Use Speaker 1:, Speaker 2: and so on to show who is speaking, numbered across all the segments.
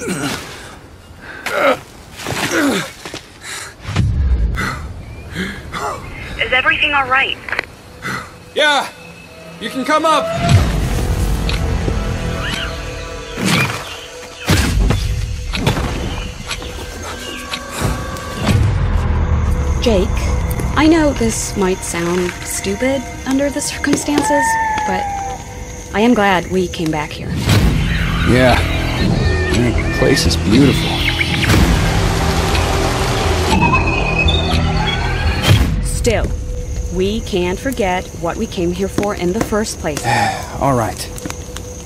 Speaker 1: Is everything all right?
Speaker 2: Yeah, you can come up.
Speaker 3: Jake, I know this might sound stupid under the circumstances, but I am glad we came back here.
Speaker 2: Yeah, the place is beautiful.
Speaker 3: Still, we can't forget what we came here for in the first place.
Speaker 2: All right,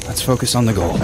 Speaker 2: let's focus on the goal.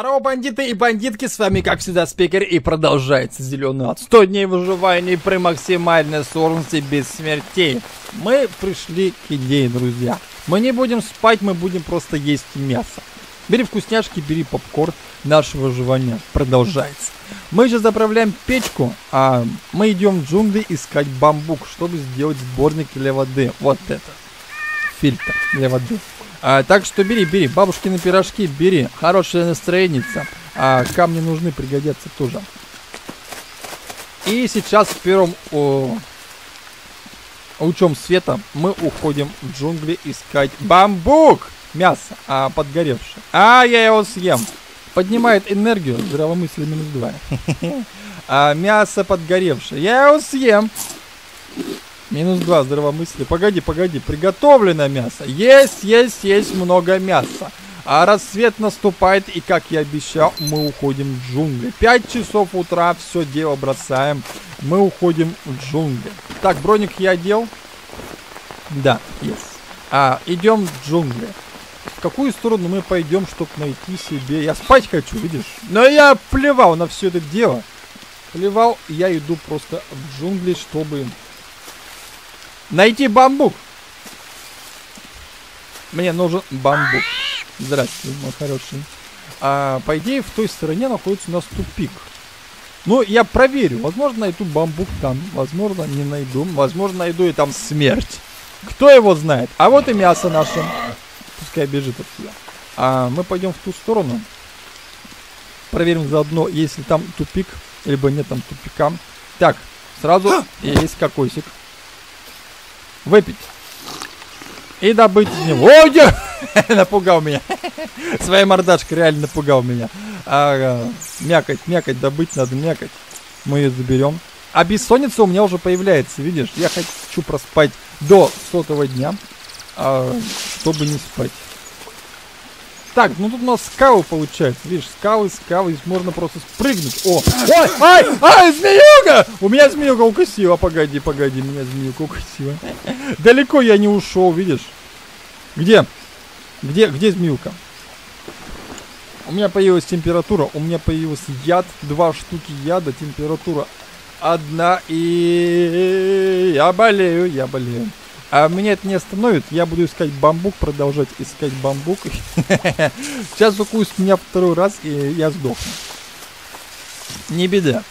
Speaker 4: Здорово, бандиты и бандитки, с вами, как всегда, Спикер, и продолжается Зеленый ад. 100 дней выживания при максимальной сложности без смертей. Мы пришли к идее, друзья. Мы не будем спать, мы будем просто есть мясо. Бери вкусняшки, бери попкорн, наше выживание продолжается. Мы сейчас заправляем печку, а мы идем в джунгли искать бамбук, чтобы сделать сборник для воды. Вот это. Фильтр для воды. А, так что бери, бери, бабушкины пирожки, бери. Хорошее настроение. А, камни нужны, пригодятся тоже. И сейчас в первом о, лучом света мы уходим в джунгли искать бамбук! Мясо, а, подгоревшее. А, я его съем. Поднимает энергию, здравомыслие минус 2. А, мясо подгоревшее. Я его съем. Минус 2 здравомыслие. Погоди, погоди. Приготовлено мясо. Есть, есть, есть много мяса. А рассвет наступает, и, как я обещал, мы уходим в джунгли. 5 часов утра, все дело бросаем. Мы уходим в джунгли. Так, броник я одел? Да, есть. А, идем в джунгли. В какую сторону мы пойдем, чтобы найти себе... Я спать хочу, видишь? Но я плевал на все это дело. Плевал, я иду просто в джунгли, чтобы Найти бамбук. Мне нужен бамбук. Здравствуй, мой хороший. А, по идее, в той стороне находится у нас тупик. Ну, я проверю. Возможно, найду бамбук там. Возможно, не найду. Возможно, найду и там смерть. Кто его знает? А вот и мясо наше. Пускай бежит отсюда. А мы пойдем в ту сторону. Проверим заодно, если там тупик, либо нет там тупика. Так, сразу есть кокосик выпить. И добыть из него. Ой, напугал меня. Своей мордашкой реально напугал меня. Ага. Мякоть, мякоть добыть надо, мякоть. Мы ее заберем. А бессонница у меня уже появляется, видишь? Я хочу проспать до сотого дня, а, чтобы не спать. Так, ну тут у нас скалы получается. Видишь, скалы, скалы, здесь можно просто спрыгнуть. О! Ой! Ай! Ай! Змеюга! У меня змеюга укусила. Погоди, погоди, меня змеюга укусила. Далеко я не ушел, видишь? Где? Где, где змеюка? У меня появилась температура, у меня появился яд, два штуки яда, температура одна, и я болею, я болею. А меня это не остановит, я буду искать бамбук, продолжать искать бамбук. Сейчас укусит меня второй раз, и я сдохну. Не беда.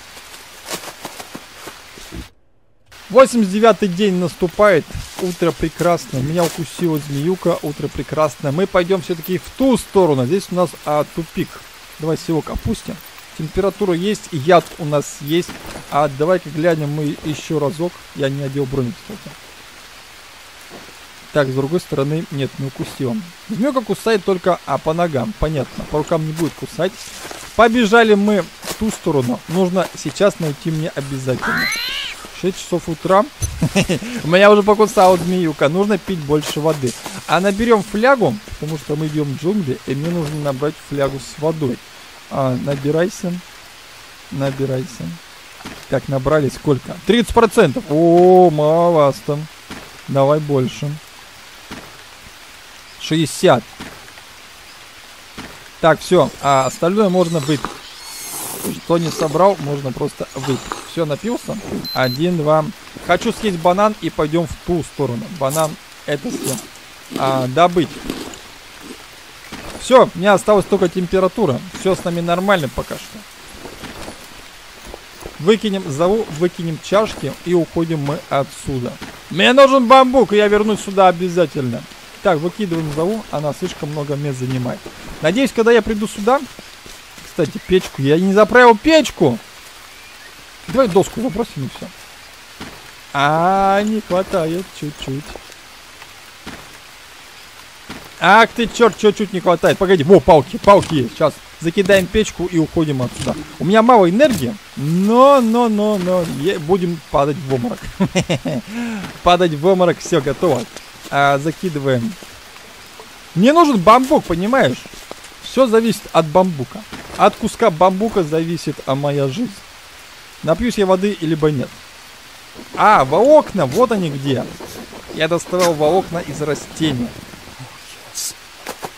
Speaker 4: 89-й день наступает, утро прекрасно, меня укусила змеюка, утро прекрасно. Мы пойдем все-таки в ту сторону, здесь у нас а, тупик. Давай селок опустим. Температура есть, яд у нас есть. А давай-ка глянем мы еще разок. Я не одел броню, кстати. Так, с другой стороны, нет, не укусил. Змеюка кусает только а, по ногам, понятно. По рукам не будет кусать. Побежали мы в ту сторону. Нужно сейчас найти мне обязательно. 6 часов утра. Меня уже покусала змеюка. Нужно пить больше воды. А наберем флягу, потому что мы идем в джунгли, и мне нужно набрать флягу с водой. А, набирайся. Набирайся. Так, набрали сколько? 30%. О, мало вас там. Давай больше. 60. Так, все. А остальное можно выпить. Что не собрал, можно просто выпить. Все, напился? Один, два. Хочу съесть банан и пойдем в ту сторону. Банан это съем. А, добыть. Все, мне осталась только температура. Все с нами нормально пока что. Выкинем зову, выкинем чашки и уходим мы отсюда. Мне нужен бамбук, и я вернусь сюда обязательно. Так, выкидываем зову, она слишком много мест занимает. Надеюсь, когда я приду сюда... Кстати, печку, я не заправил печку! Давай доску забросим и все. А, не хватает чуть-чуть. Ах ты, черт, чуть-чуть не хватает. Погоди, во, палки, палки есть. Сейчас закидаем печку и уходим отсюда. У меня мало энергии, но, но, но, но, будем падать в обморок. падать в обморок, все, готово. А, закидываем. Мне нужен бамбук, понимаешь? Все зависит от бамбука. От куска бамбука зависит а моя жизнь. Напьюсь я воды, либо нет. А, волокна, вот они где. Я доставал волокна из растения.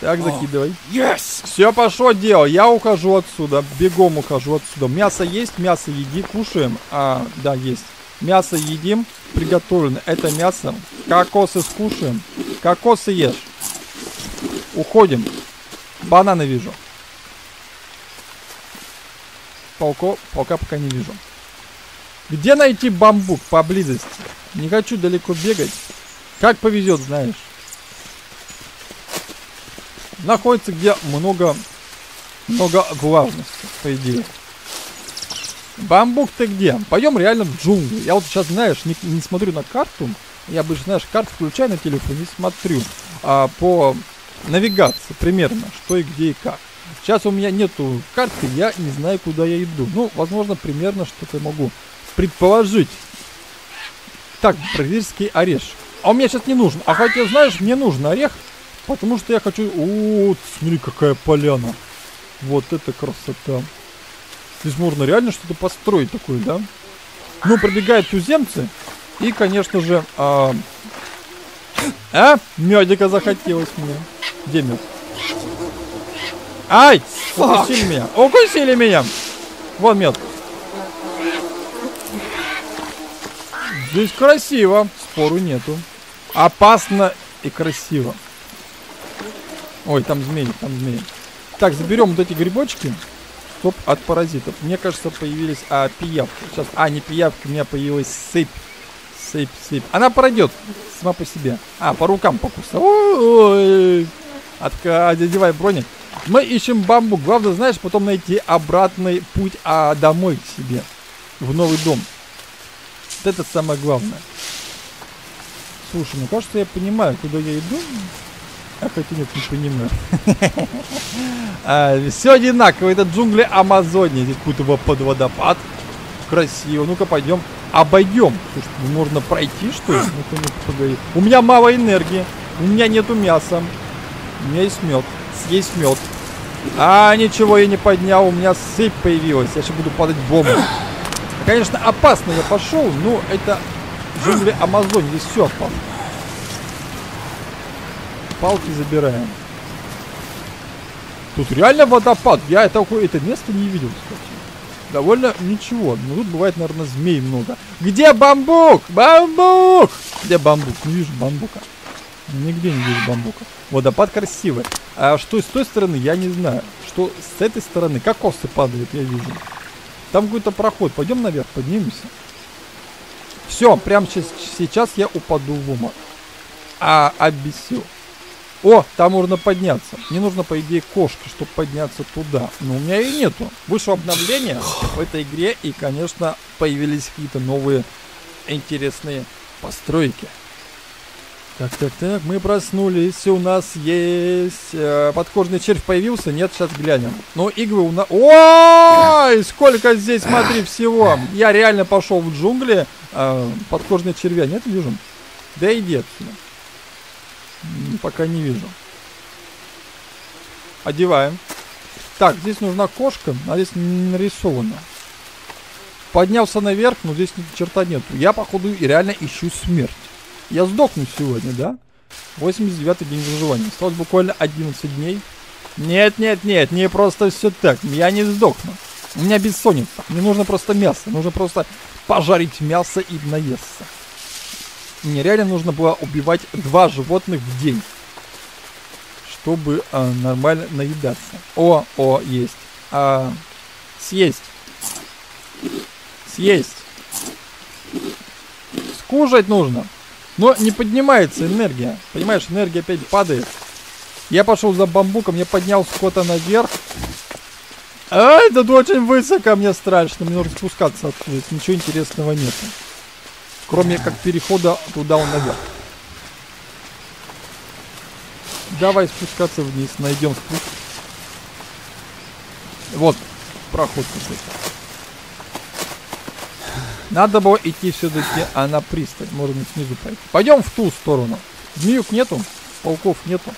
Speaker 4: Так, закидывай.
Speaker 2: Yes!
Speaker 4: Все, пошло дело. Я ухожу отсюда. Бегом ухожу отсюда. Мясо есть, мясо еди, кушаем. А, да, есть. Мясо едим, приготовлено. Это мясо. Кокосы скушаем. Кокосы ешь. Уходим. Бананы вижу. Полко, полка пока не вижу. Где найти бамбук поблизости? Не хочу далеко бегать. Как повезет, знаешь находится, где много, много влажности, по идее. Бамбук ты где? Пойдем реально в джунгли. Я вот сейчас, знаешь, не, не смотрю на карту. Я обычно, знаешь, карту включаю на телефоне и смотрю а, по навигации примерно, что и где и как. Сейчас у меня нету карты, я не знаю, куда я иду. Ну, возможно, примерно что-то могу предположить. Так, бразильский орешек. А у меня сейчас не нужен. А хотя, знаешь, мне нужен орех. Потому что я хочу... О, смотри, какая поляна. Вот это красота. Здесь можно реально что-то построить такое, да? Ну, пробегают туземцы. И, конечно же... А, а? Медика захотелось мне. Где мед? Ай! Укусили меня. Укусили меня. Вон мед. Здесь красиво. Спору нету. Опасно и красиво. Ой, там змеи, там змеи. Так, заберем вот эти грибочки. Стоп, от паразитов. Мне кажется, появились а, пиявки. Сейчас, а, не пиявки, у меня появилась сыпь. Сыпь, сыпь. Она пройдет сама по себе. А, по рукам покусал. Ой, Отка, одевай броник. Мы ищем бамбук. Главное, знаешь, потом найти обратный путь а, домой к себе. В новый дом. Вот это самое главное. Слушай, мне кажется, я понимаю, куда я иду. А хотя нет, не понимаю. а, все одинаково. Это джунгли Амазонии. Здесь какой-то под водопад. Красиво. Ну-ка, пойдем. Обойдем. Можно пройти, что ли? Ну. У меня мало энергии. У меня нету мяса. У меня есть мед. Съесть мед. А, ничего я не поднял. У меня сыпь появилась. Я сейчас буду падать бомбу. Конечно, опасно я пошел, но это джунгли Амазонии. Здесь все опасно палки забираем. Тут реально водопад. Я такое это место не видел, кстати. Довольно ничего. Но тут бывает, наверное, змей много. Где бамбук? Бамбук! Где бамбук? Не вижу бамбука. Нигде не вижу бамбука. Водопад красивый. А что с той стороны, я не знаю. Что с этой стороны кокосы падают, я вижу. Там какой-то проход. Пойдем наверх, поднимемся. Все, прямо сейчас, сейчас я упаду в ума. А, обесил. О, там можно подняться. Мне нужно, по идее, кошка, чтобы подняться туда. Но у меня и нету. Вышло обновление в этой игре, и, конечно, появились какие-то новые интересные постройки. Так, так, так, мы проснулись, у нас есть... Э, подкожный червь появился? Нет, сейчас глянем. Но иглы у нас... Ой, сколько здесь, смотри, всего. Я реально пошел в джунгли. Э, подкожные червя нет, вижу? Да иди отсюда. М, Пока не вижу. Одеваем. Так, здесь нужна кошка, а здесь не нарисовано. Поднялся наверх, но здесь ни черта нету. Я, походу, реально ищу смерть. Я сдохну сегодня, да? 89 день выживания. Осталось буквально 11 дней. Нет, нет, нет, не просто все так. Я не сдохну. У меня бессонница. Мне нужно просто мясо. Нужно просто пожарить мясо и наесться. Мне реально нужно было убивать два животных в день. Чтобы а, нормально наедаться. О, о, есть. А, съесть. Съесть. Скушать нужно. Но не поднимается энергия. Понимаешь, энергия опять падает. Я пошел за бамбуком, я поднял скота наверх. А, это очень высоко, мне страшно. Мне нужно спускаться отсюда. Ничего интересного нет. Кроме как перехода туда он наверх. Давай спускаться вниз, найдем спуск. Вот, проход какой-то. Надо было идти все-таки а на пристань. Можно снизу пойти. Пойдем в ту сторону. Змеюк нету, пауков нету.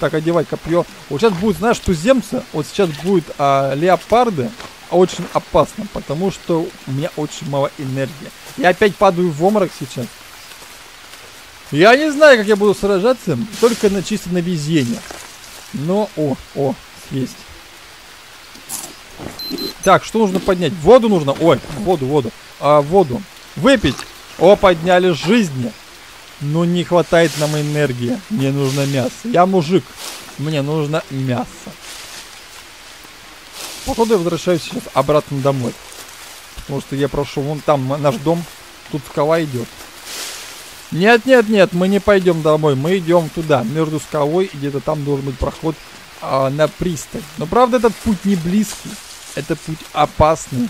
Speaker 4: Так, одевать копье. Вот сейчас будет, знаешь, туземцы. Вот сейчас будет а, леопарды. Очень опасно, потому что у меня очень мало энергии. Я опять падаю в обморок сейчас. Я не знаю, как я буду сражаться, только на чисто на везение. Но, о, о, есть. Так, что нужно поднять? Воду нужно? Ой, воду, воду. А, воду. Выпить. О, подняли жизни. Но не хватает нам энергии. Мне нужно мясо. Я мужик. Мне нужно мясо. Походу я возвращаюсь сейчас обратно домой. Потому что я прошел вон там наш дом. Тут скала идет. Нет, нет, нет, мы не пойдем домой. Мы идем туда, между скалой. И где-то там должен быть проход а, на пристань. Но правда этот путь не близкий. Это путь опасный.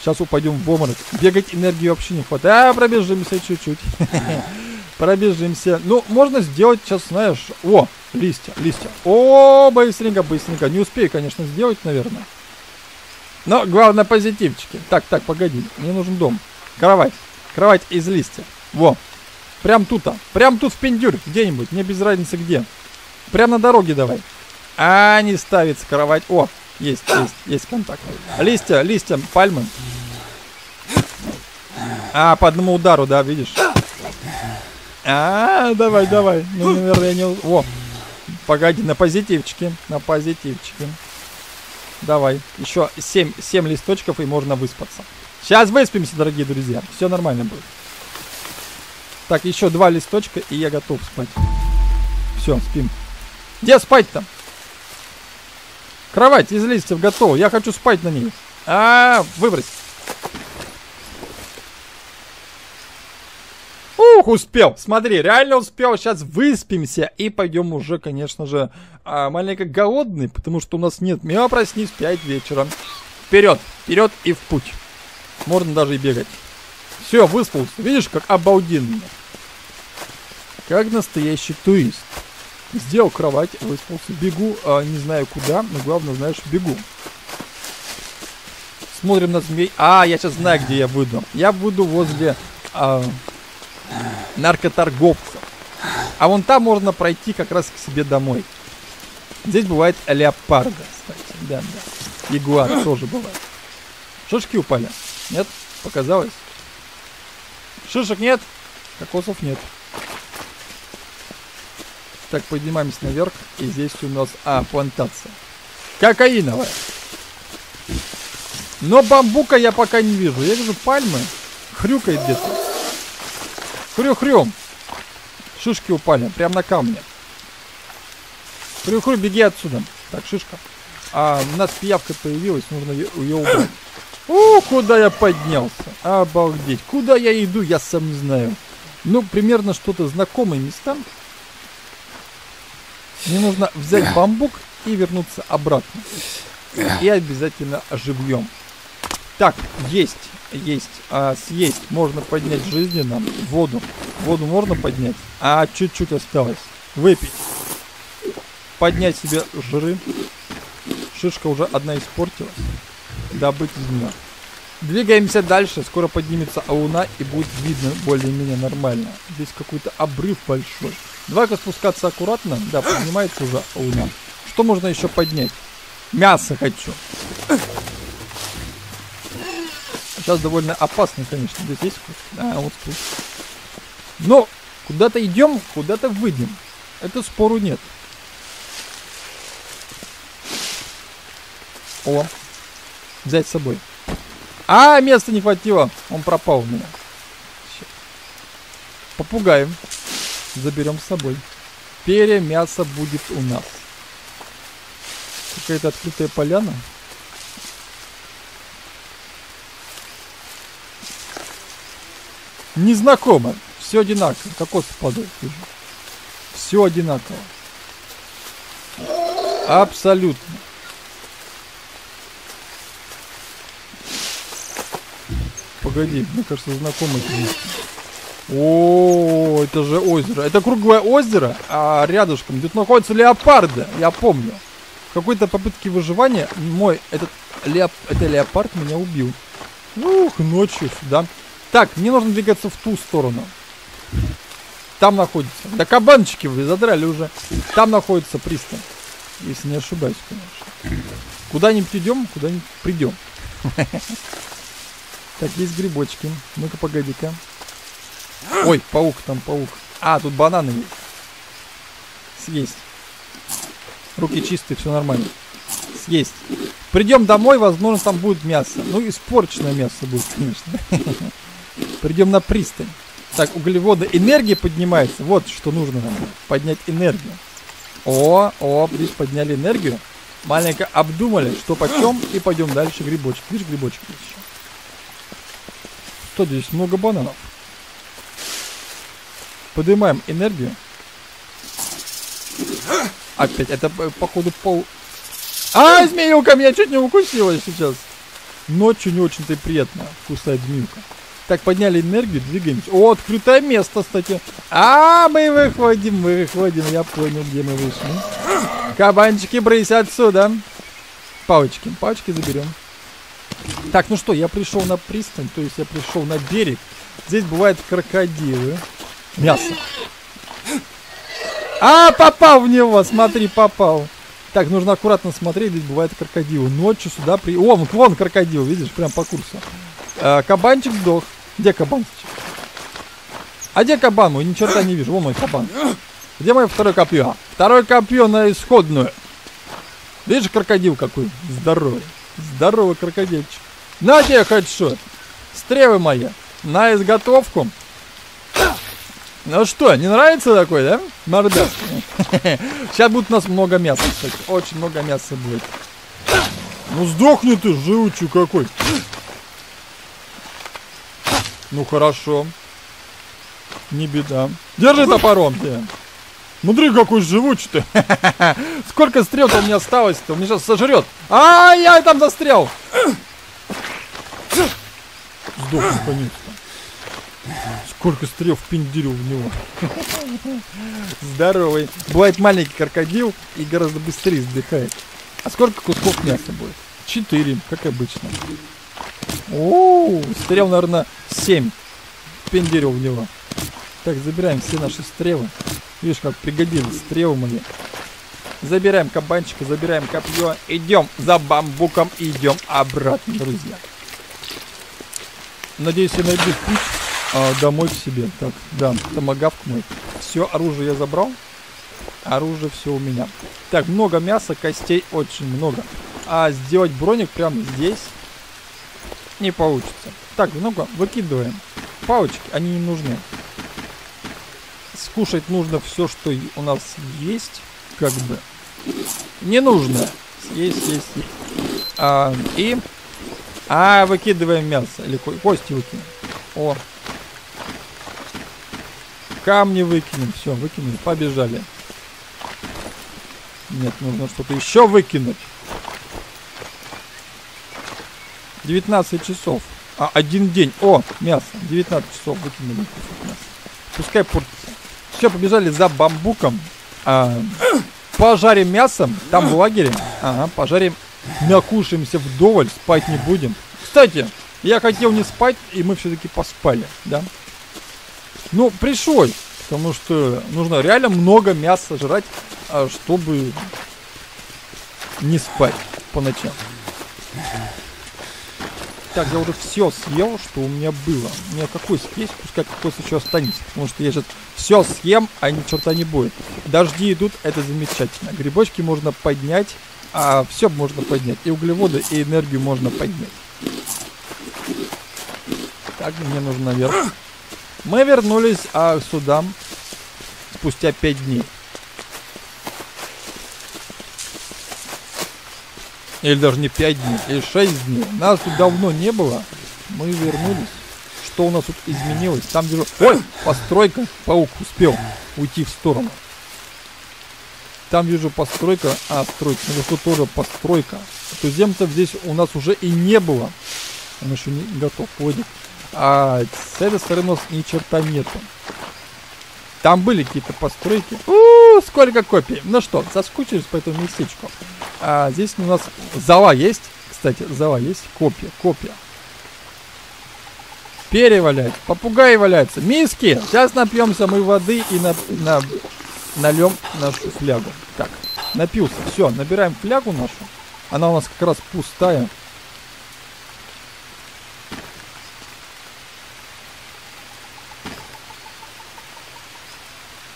Speaker 4: Сейчас упадем в обморок. Бегать энергии вообще не хватает. А, пробежимся чуть-чуть. Пробежимся. Ну, можно сделать сейчас, знаешь... О, листья, листья. О, быстренько, быстренько. Не успею, конечно, сделать, наверное. Но главное позитивчики. Так, так, погоди. Мне нужен дом. Кровать. Кровать из листьев. Во. Прям тут, а. Прям тут в пиндюр. Где-нибудь. Мне без разницы где. Прям на дороге давай. А, не ставится кровать. О, есть, есть, есть контакт. Листья, листья, пальмы. А, по одному удару, да, видишь? А, давай, давай. Ну, наверное, я не... О, погоди, на позитивчике, на позитивчике. Давай, еще 7, 7 листочков и можно выспаться. Сейчас выспимся, дорогие друзья. Все нормально будет. Так, еще два листочка, и я готов спать. Все, спим. Где спать-то? Кровать из листьев готова. Я хочу спать на ней. А, выбрось. Ух, успел. Смотри, реально успел. Сейчас выспимся и пойдем уже, конечно же, а, маленько голодный, потому что у нас нет. Меня проснись в 5 вечера. Вперед, вперед и в путь. Можно даже и бегать. Все, выспался. Видишь, как обалденно. Как настоящий турист. Сделал кровать, выспался, бегу, а, не знаю куда, но главное, знаешь, бегу. Смотрим на змей. А, я сейчас знаю, где я выйду. Я буду возле а, наркоторговцев. А вон там можно пройти как раз к себе домой. Здесь бывает леопарда, кстати. Да, да. Ягуар тоже бывает. Шишки упали? Нет? Показалось? Шишек нет? Кокосов нет. Так, поднимаемся наверх. И здесь у нас, а, плантация. Кокаиновая. Но бамбука я пока не вижу. Я вижу пальмы. Хрюкает где-то. Хрю-хрю. Шишки упали. Прям на камне. Хрю-хрю, беги отсюда. Так, шишка. А, у нас пиявка появилась. Нужно ее ее убрать. О, куда я поднялся. Обалдеть. Куда я иду, я сам не знаю. Ну, примерно что-то знакомые места. Мне нужно взять бамбук и вернуться обратно. И обязательно оживьем. Так, есть, есть, а, съесть. Можно поднять жизненно. Воду. Воду можно поднять? А, чуть-чуть осталось. Выпить. Поднять себе жиры. Шишка уже одна испортилась. Добыть из нее. Двигаемся дальше. Скоро поднимется луна и будет видно более-менее нормально. Здесь какой-то обрыв большой. Давай-ка спускаться аккуратно. Да, поднимается уже луна. Что можно еще поднять? Мясо хочу. Сейчас довольно опасно, конечно. Здесь есть? А, вот спуск. Но куда-то идем, куда-то выйдем. Это спору нет. О, взять с собой. А, места не хватило. Он пропал у меня. Попугаем. Заберем с собой. Перья, мясо будет у нас. Какая-то открытая поляна. Незнакомо. Все одинаково. Кокос падает. Все одинаково. Абсолютно. Погоди, мне кажется, знакомый. О, это же озеро. Это круглое озеро, а рядышком тут находятся леопарды. Я помню. В какой-то попытке выживания мой этот леоп... это леопард меня убил. Ух, ночью сюда. Так, мне нужно двигаться в ту сторону. Там находится. Да кабанчики вы задрали уже. Там находится пристань. Если не ошибаюсь, конечно. Куда-нибудь идем, куда-нибудь придем. Так, есть грибочки. Ну-ка, погоди-ка. Ой, паук, там паук. А, тут бананы есть. Съесть. Руки чистые, все нормально. Съесть. Придем домой, возможно, там будет мясо. Ну, испорченное мясо будет, конечно. Придем на пристань. Так, углеводы. Энергия поднимается. Вот что нужно нам. Поднять энергию. О, о, здесь подняли энергию. Маленько обдумали, что почем, и пойдем дальше грибочек. Видишь, грибочек есть еще. Что здесь? Много бананов. Поднимаем энергию. Опять, это э, походу пол... А, змеюка меня чуть не укусила сейчас. Ночью не очень-то и приятно кусать змеюка. Так, подняли энергию, двигаемся. О, открытое место, кстати. А, мы выходим, мы выходим. Я понял, где мы вышли. Кабанчики, брысь отсюда. Палочки, палочки заберем. Так, ну что, я пришел на пристань, то есть я пришел на берег. Здесь бывают крокодилы. Мясо. А, попал в него, смотри, попал. Так, нужно аккуратно смотреть, здесь бывают крокодилы. Ночью сюда при... О, вон, вон крокодил, видишь, прям по курсу. А, кабанчик сдох. Где кабанчик? А где кабан мой? Ни черта не вижу. Вон мой кабан. Где мое второе копье? Второе копье на исходную. Видишь, крокодил какой здоровый. Здоровый крокодильчик. На тебе хедшот. Стрелы мои. На изготовку. Ну что, не нравится такой, да? Морда. Сейчас будет у нас много мяса, кстати. Очень много мяса будет. Ну сдохни ты, живучий какой. Ну хорошо. Не беда. Держи топором ты. Смотри, какой живучий ты. Сколько стрел-то у меня осталось-то? Он меня сейчас сожрет. А, я там застрял. Сдох наконец-то. Сколько стрел впендюрил в него. Здоровый. Бывает маленький крокодил и гораздо быстрее сдыхает. А сколько кусков мяса будет? Четыре, как обычно. О, стрел, наверное, семь. Пендерил в него. Так, забираем все наши стрелы. Видишь, как пригодились стрелы мои. Забираем кабанчика, забираем копье. Идем за бамбуком, идем обратно, друзья. Надеюсь, я найду путь а, домой к себе. Так, да, томагавк мой. Все, оружие я забрал. Оружие все у меня. Так, много мяса, костей очень много. А сделать броник прямо здесь не получится. Так, ну-ка, выкидываем. Палочки, они не нужны. Скушать нужно все, что у нас есть, как бы. Не нужно. Есть, есть. А, и... А, выкидываем мясо. Или ко кости выкинем. О. Камни выкинем. Все, выкинули. Побежали. Нет, нужно что-то еще выкинуть. 19 часов. А, один день. О, мясо. 19 часов выкинули. Пускай портится. Все, побежали за бамбуком. А, пожарим мясом. Там в лагере. Ага, пожарим. Накушаемся вдоволь. Спать не будем. Кстати, Я хотел не спать, и мы все-таки поспали, да. Ну, пришлось, потому что нужно реально много мяса жрать, а, чтобы не спать по ночам. Так, я уже все съел, что у меня было. У меня какой есть, пускай какой еще останется. Потому что я сейчас все съем, а ни черта не будет. Дожди идут, это замечательно. Грибочки можно поднять, а все можно поднять. И углеводы, и энергию можно поднять. Так, мне нужно наверх. Мы вернулись а, сюда спустя 5 дней. Или даже не 5 дней, или 6 дней. Нас тут давно не было. Мы вернулись. Что у нас тут изменилось? Там вижу... Ой, постройка. Паук успел уйти в сторону. Там вижу постройка. А, стройка. Наверху тоже постройка. Туземцев здесь у нас уже и не было. Он еще не готов ходит. А с этой стороны у нас ни черта нету. Там были какие-то постройки. У, сколько копий. Ну что, соскучились по этому местечку. А здесь у нас зала есть. Кстати, зала есть. Копия, копия. Перья валяются, попугаи валяются, миски. Сейчас напьемся мы воды и на, на, нальем нашу флягу. Так, напился. Все, набираем флягу нашу. Она у нас как раз пустая.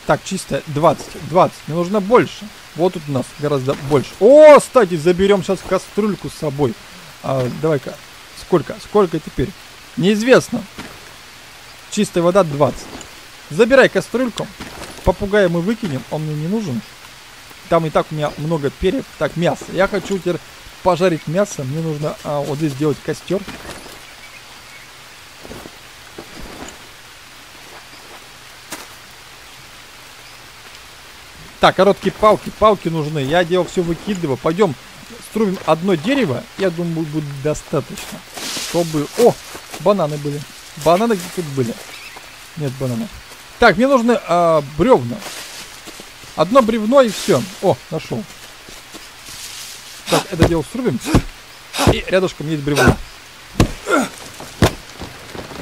Speaker 4: Так, чисто 20. 20. Мне нужно больше. Вот тут у нас гораздо больше. О, кстати, заберем сейчас кастрюльку с собой. А, Давай-ка. Сколько? Сколько теперь? Неизвестно. Чистая вода 20. Забирай кастрюльку. Попугая мы выкинем, он мне не нужен. Там и так у меня много перьев. Так, мясо. Я хочу теперь пожарить мясо. Мне нужно а, вот здесь сделать костер. Так, короткие палки. Палки нужны. Я делал все выкидываю. Пойдем струбим одно дерево. Я думаю, будет достаточно. Чтобы... О! Бананы были. Бананы тут были? Нет бананов. Так, мне нужны а, бревна. Одно бревно и все. О, нашел. Так, это дело срубим. И рядышком есть бревно.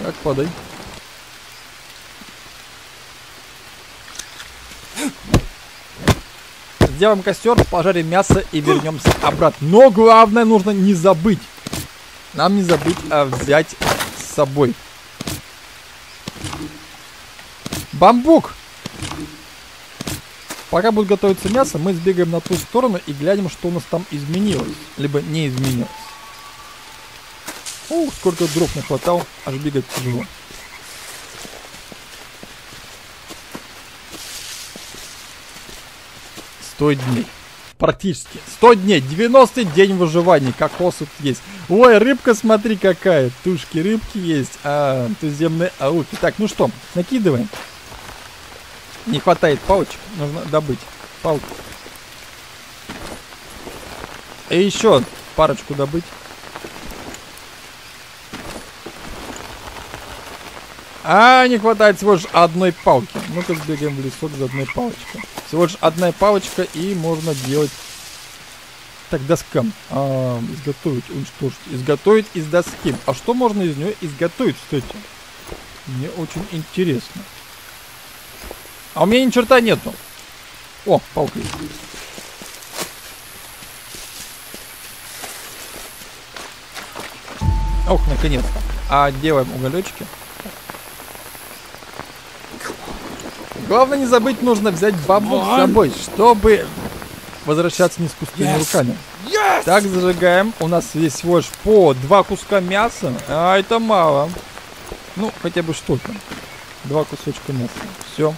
Speaker 4: Так, падай. Сделаем костер, пожарим мясо и вернемся обратно. Но главное нужно не забыть. Нам не забыть а, взять с собой. Бамбук! Пока будет готовиться мясо, мы сбегаем на ту сторону и глянем, что у нас там изменилось. Либо не изменилось. О, сколько дров нахватал, аж бегать тяжело. Сто дней. Практически. 100 дней. 90 день выживания. Кокос тут есть. Ой, рыбка смотри какая. Тушки рыбки есть. А, туземные ауки. Так, ну что, накидываем. Не хватает палочек. Нужно добыть палку. И еще парочку добыть. А, не хватает всего лишь одной палки. Ну-ка сбегаем в лесок за одной палочкой. Всего лишь одна палочка и можно делать... Так, доскам. А, изготовить, уничтожить. Изготовить из доски. А что можно из нее изготовить, кстати? Мне очень интересно. А у меня ни черта нету. О, палка есть. Ох, наконец-то. А делаем уголечки. Главное не забыть, нужно взять бамбук с собой, чтобы возвращаться не с пустыми yes. руками. Yes! Так, зажигаем. У нас здесь всего лишь по два куска мяса. А это мало. Ну, хотя бы что-то. Два кусочка мяса. Все.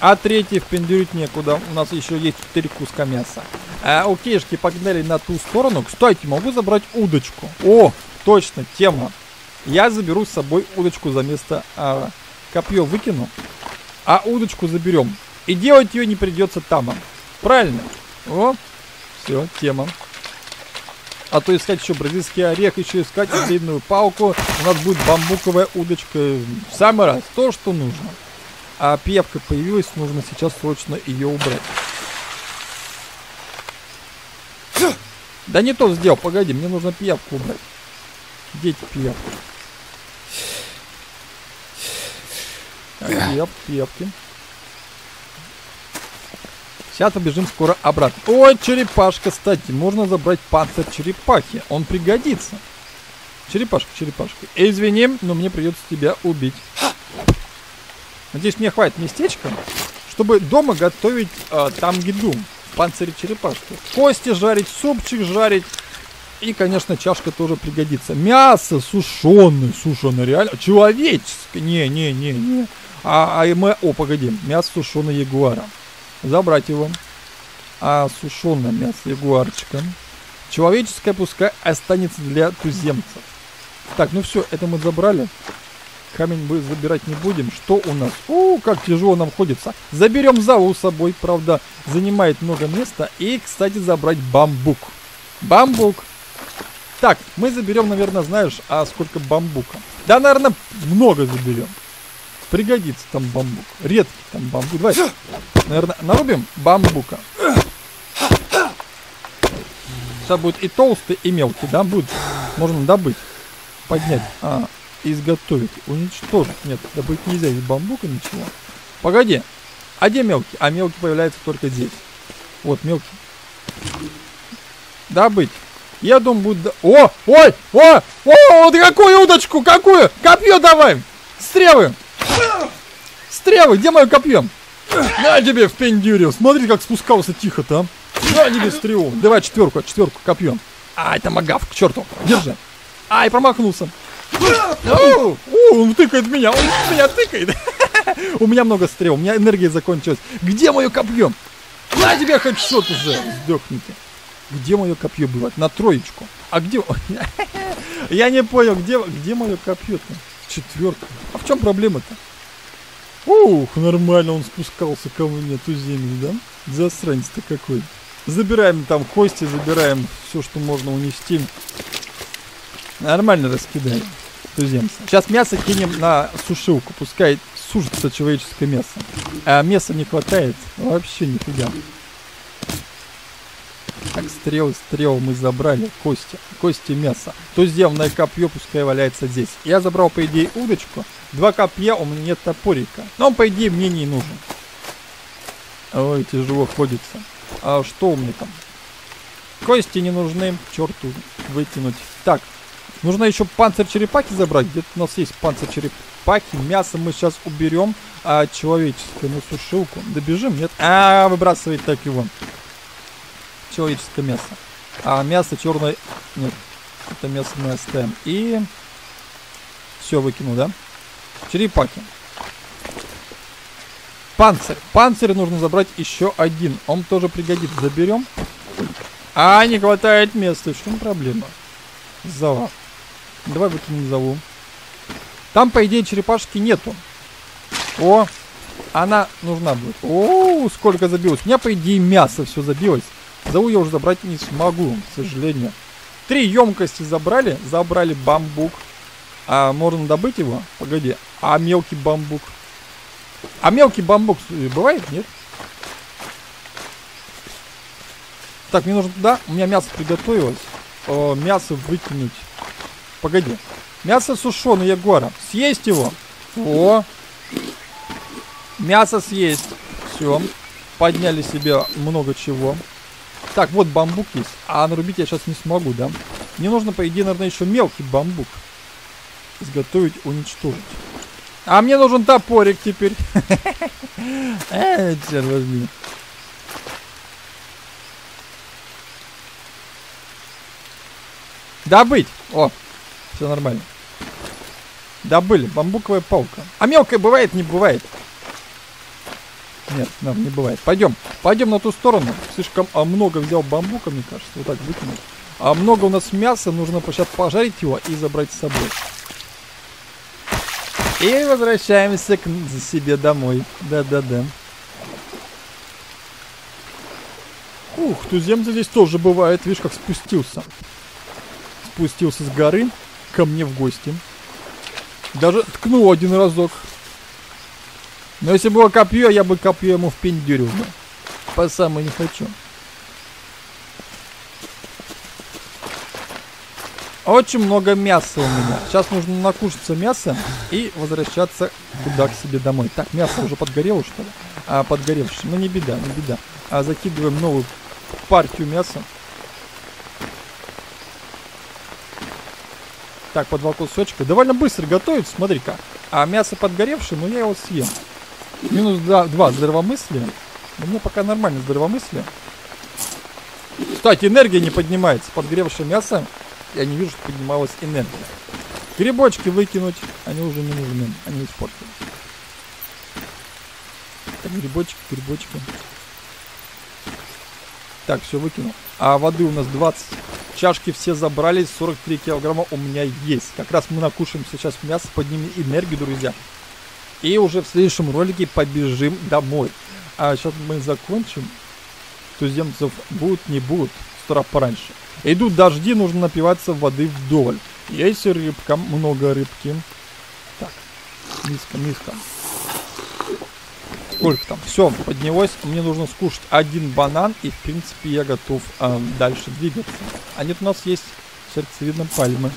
Speaker 4: А третий впендюрить некуда. У нас еще есть четыре куска мяса. А, окейшки, погнали на ту сторону. Кстати, могу забрать удочку. О, точно, тема. Я заберу с собой удочку за место а, копье выкину. А удочку заберем. И делать ее не придется там. Правильно? О, все, тема. А то искать еще бразильский орех, еще искать длинную палку. У нас будет бамбуковая удочка. В самый раз. То, что нужно. А певка появилась, нужно сейчас срочно ее убрать. Да не то сделал, погоди, мне нужно пиявку убрать. Где эти Пеп, пепки. Сейчас побежим скоро обратно. Ой, черепашка, кстати, можно забрать панцирь черепахи. Он пригодится. Черепашка, черепашка. Извини, но мне придется тебя убить. Надеюсь, мне хватит местечка, чтобы дома готовить э, там еду. Панцире черепашки. Кости жарить, супчик жарить. И, конечно, чашка тоже пригодится. Мясо сушеное, сушеное, реально. Человеческое. Не, не, не, не. А, а мы... О, погоди. Мясо сушеное ягуара. Забрать его. А сушеное мясо ягуарчика. Человеческое пускай останется для туземцев. Так, ну все, это мы забрали. Камень мы забирать не будем. Что у нас? О, как тяжело нам ходится. Заберем залу с собой, правда, занимает много места. И, кстати, забрать бамбук. Бамбук. Так, мы заберем, наверное, знаешь, а сколько бамбука? Да, наверное, много заберем. Пригодится там бамбук. Редкий там бамбук. Давай, наверное, нарубим бамбука. Сейчас будет и толстый, и мелкий, да, будет. Можно добыть, поднять. А, изготовить, уничтожить. Нет, добыть нельзя из бамбука ничего. Погоди. А где мелкий? А мелкий появляется только здесь. Вот мелкий. Добыть. Я думаю, будет... до- О! Ой! О! О! Вот какую удочку! Какую? Копье давай! Стрелы! Стрелы! Где мое копье? На тебе в пендюрил! Смотри, как спускался тихо-то. а. На тебе стрелу! Давай четверку, четверку, копье. Ай, там агав, к черту. Держи. Ай, промахнулся. О, он тыкает меня, он меня тыкает. У меня много стрел, у меня энергия закончилась. Где мое копье? На тебе хоть что-то уже, сдохните. Где мое копье было? На троечку. А где... Я не понял, где, где мое копье-то? Четверка. А в чем проблема-то? Ух, нормально он спускался ко мне, туземец, да? Засранец-то какой. Забираем там кости, забираем все, что можно унести. Нормально раскидаем туземца. Сейчас мясо кинем на сушилку, пускай сушится человеческое мясо. А мяса не хватает вообще нифига. Так, стрел, стрел мы забрали, кости, кости мяса. Туземное копье пускай валяется здесь. Я забрал, по идее, удочку. Два копья, у меня нет топорика. Но он, по идее, мне не нужен. Ой, тяжело ходится. А что у меня там? Кости не нужны, черту вытянуть. Так, нужно еще панцирь черепахи забрать. Где-то у нас есть панцирь черепахи. Мясо мы сейчас уберем. А человеческое на сушилку. Добежим, нет? А, выбрасывать так его. Человеческое мясо. А мясо черное... Нет, это мясо мы оставим. И... Все выкину, да? Черепахи. Панцирь. Панцирь нужно забрать еще один. Он тоже пригодится. Заберем. А, не хватает места. В чем проблема? Зала. Давай выкинем залу. Там, по идее, черепашки нету. О, она нужна будет. О, сколько забилось. У меня, по идее, мясо все забилось. Залу я уже забрать не смогу, к сожалению. Три емкости забрали. Забрали бамбук. А можно добыть его? Погоди. А мелкий бамбук? А мелкий бамбук э, бывает, нет? Так, мне нужно туда. У меня мясо приготовилось. О, мясо выкинуть. Погоди. Мясо сушеное ягуара. Съесть его. О. Мясо съесть. Все. Подняли себе много чего. Так, вот бамбук есть. А нарубить я сейчас не смогу, да? Мне нужно, по идее, наверное, еще мелкий бамбук. Изготовить, уничтожить. А мне нужен топорик теперь. Э, черт возьми. Добыть. О, все нормально. Добыли. Бамбуковая палка. А мелкая бывает, не бывает. Нет, нам не бывает. Пойдем. Пойдем на ту сторону. Слишком а, много взял бамбука, мне кажется. Вот так выкинуть. А много у нас мяса. Нужно сейчас пожарить его и забрать с собой. И возвращаемся к себе домой. Да-да-да. Ух, туземцы здесь тоже бывает. Видишь, как спустился. Спустился с горы ко мне в гости. Даже ткнул один разок. Но если было копье, я бы копье ему впендюрил бы. По самой не хочу. Очень много мяса у меня. Сейчас нужно накушаться мяса и возвращаться туда, к себе домой. Так, мясо уже подгорело, что ли? А, подгоревшее. Ну, не беда, не беда. А, закидываем новую партию мяса. Так, по два кусочка. Довольно быстро готовится, смотри-ка. А мясо подгоревшее, но я его съем. Минус 2, 2 здравомыслия. У меня пока нормально здравомыслие. Кстати, энергия не поднимается. Подгревшее мясо, я не вижу, что поднималась энергия. Грибочки выкинуть, они уже не нужны, они испортились. Грибочки, грибочки. Так, все выкинул. А воды у нас 20. Чашки все забрались, 43 килограмма у меня есть. Как раз мы накушаем сейчас мясо, поднимем энергию, друзья. И уже в следующем ролике побежим домой. А сейчас мы закончим. Туземцев будут, не будут. С утра пораньше. Идут дожди, нужно напиваться воды вдоль. Есть рыбка, много рыбки. Так, миска, миска. Сколько там? Все, поднялось. Мне нужно скушать один банан, и в принципе я готов э, дальше двигаться. А нет, у нас есть сердцевидно пальмы.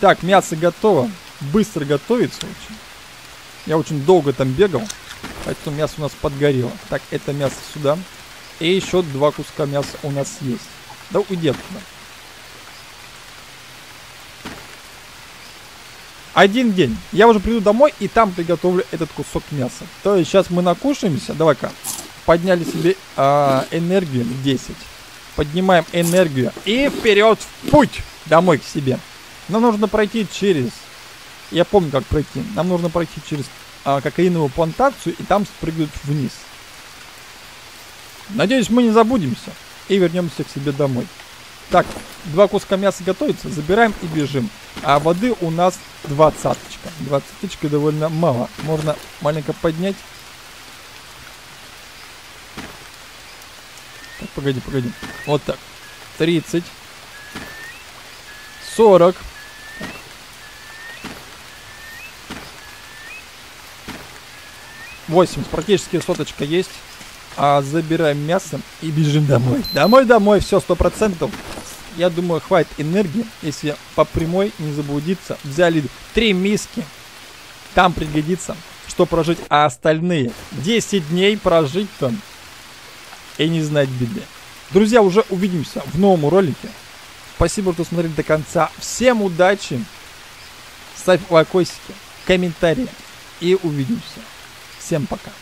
Speaker 4: Так, мясо готово. Быстро готовится очень. Я очень долго там бегал, поэтому мясо у нас подгорело. Так, это мясо сюда. И еще два куска мяса у нас есть. Да уйди оттуда. Один день. Я уже приду домой и там приготовлю этот кусок мяса. То есть сейчас мы накушаемся. Давай-ка. Подняли себе э, энергию 10. Поднимаем энергию. И вперед в путь домой к себе. Нам нужно пройти через... Я помню, как пройти. Нам нужно пройти через э, кокаиновую плантацию и там спрыгнуть вниз. Надеюсь, мы не забудемся. И вернемся к себе домой. Так, два куска мяса готовится, забираем и бежим. А воды у нас двадцаточка. Двадцаточка довольно мало. Можно маленько поднять. Так, погоди, погоди. Вот так. 30. 40. Восемь. Практически соточка есть. А забираем мясо и бежим домой. Домой, домой, все, сто процентов. Я думаю, хватит энергии, если по прямой не заблудиться. Взяли три миски. Там пригодится, что прожить. А остальные 10 дней прожить там и не знать беды. Друзья, уже увидимся в новом ролике. Спасибо, что смотрели до конца. Всем удачи. Ставь лайкосики, комментарии. И увидимся. Всем пока.